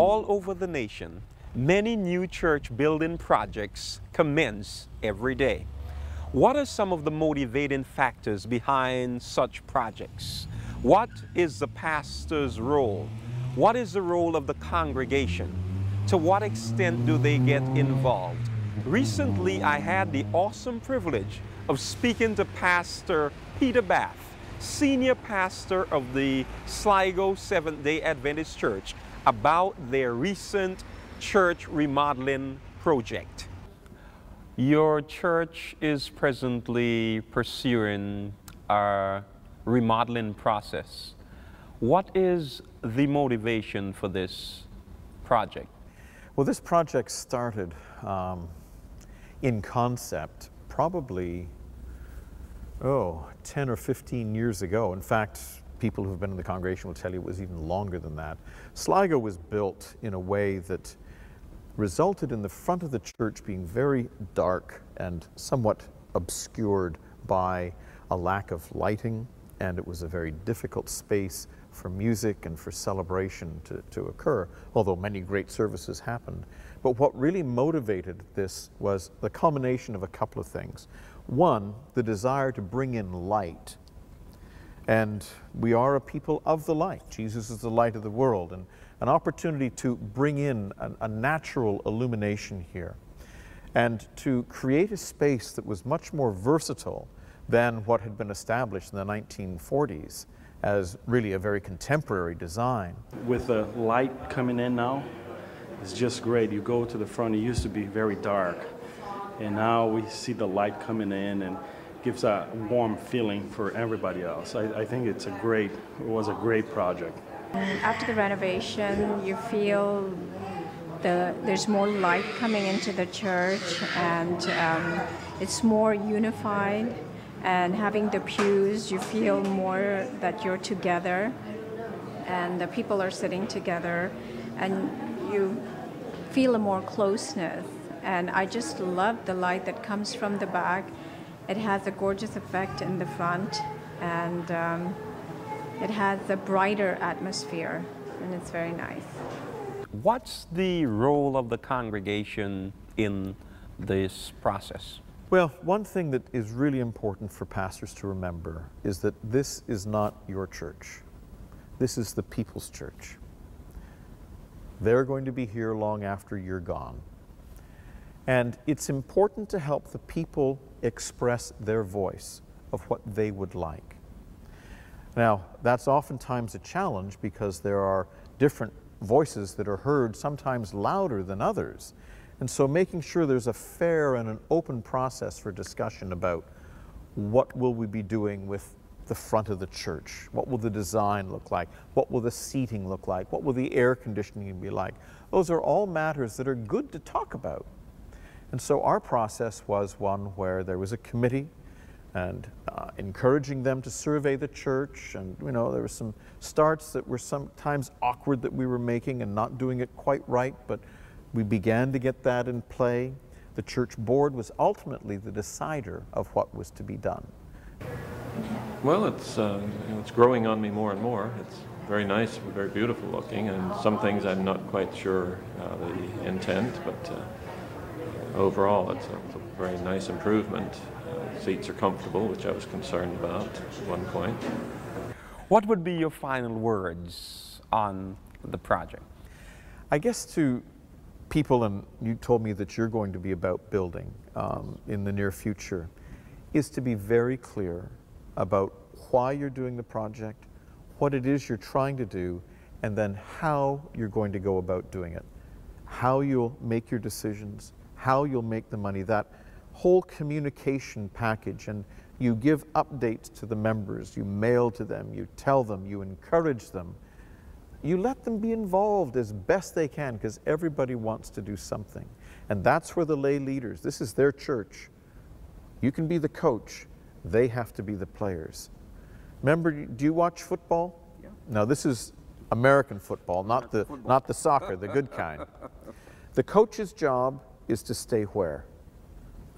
over the nation, many new church building projects commence every day. What are some of the motivating factors behind such projects? What is the pastor's role? What is the role of the congregation? To what extent do they get involved? Recently, I had the awesome privilege of speaking to Pastor Peter Bath, senior pastor of the Sligo Seventh day Adventist Church, about their recent church remodeling project. Your church is presently pursuing a remodeling process. What is the motivation for this project? Well, this project started um, in concept probably, oh, 10 or 15 years ago. In fact, people who've been in the congregation will tell you it was even longer than that. Sligo was built in a way that resulted in the front of the church being very dark and somewhat obscured by a lack of lighting, and it was a very difficult space for music and for celebration to, to occur, although many great services happened. But what really motivated this was the culmination of a couple of things. One, the desire to bring in light. And we are a people of the light. Jesus is the light of the world. And an opportunity to bring in a, natural illumination here and to create a space that was much more versatile than what had been established in the 1940s as really a very contemporary design. With the light coming in now, it's just great. You go to the front, it used to be very dark, and now we see the light coming in and gives a warm feeling for everybody else. I, I think it's a great, it was a great project. After the renovation, you feel the, there's more light coming into the church and um, it's more unified and having the pews you feel more that you're together and the people are sitting together and you feel a more closeness and i just love the light that comes from the back it has a gorgeous effect in the front and um, it has a brighter atmosphere and it's very nice what's the role of the congregation in this process well, one thing that is really important for pastors to remember is that this is not your church. This is the people's church. They're going to be here long after you're gone. And it's important to help the people express their voice of what they would like. Now, that's oftentimes a challenge because there are different voices that are heard, sometimes louder than others. And so making sure there's a fair and an open process for discussion about what will we be doing with the front of the church? What will the design look like? What will the seating look like? What will the air conditioning be like? Those are all matters that are good to talk about. And so our process was one where there was a committee and uh, encouraging them to survey the church. And, you know, there were some starts that were sometimes awkward that we were making and not doing it quite right, but we began to get that in play. The church board was ultimately the decider of what was to be done. Well, it's, uh, it's growing on me more and more. It's very nice, very beautiful looking, and some things I'm not quite sure uh, the intent, but uh, overall it's a, it's a, very nice improvement. Uh, seats are comfortable, which I was concerned about at one point. What would be your final words on the project? I guess to people, and you told me that you're going to be about building um, in the near future, is to be very clear about why you're doing the project, what it is you're trying to do, and then how you're going to go about doing it. How you'll make your decisions, how you'll make the money, that whole communication package. And you give updates to the members, you mail to them, you tell them, you encourage them you let them be involved as best they can because everybody wants to do something. And that's where the lay leaders, this is their church. You can be the coach, they have to be the players. Remember, do you watch football? Yeah. No, this is American football, not the, football. not the soccer, the good kind. The coach's job is to stay where?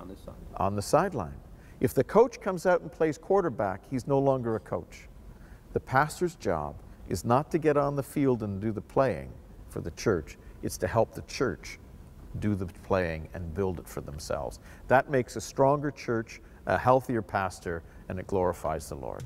On the sideline. On the sideline. If the coach comes out and plays quarterback, he's no longer a coach. The pastor's job is not to get on the field and do the playing for the church. It's to help the church do the playing and build it for themselves. That makes a stronger church, a healthier pastor, and it glorifies the Lord.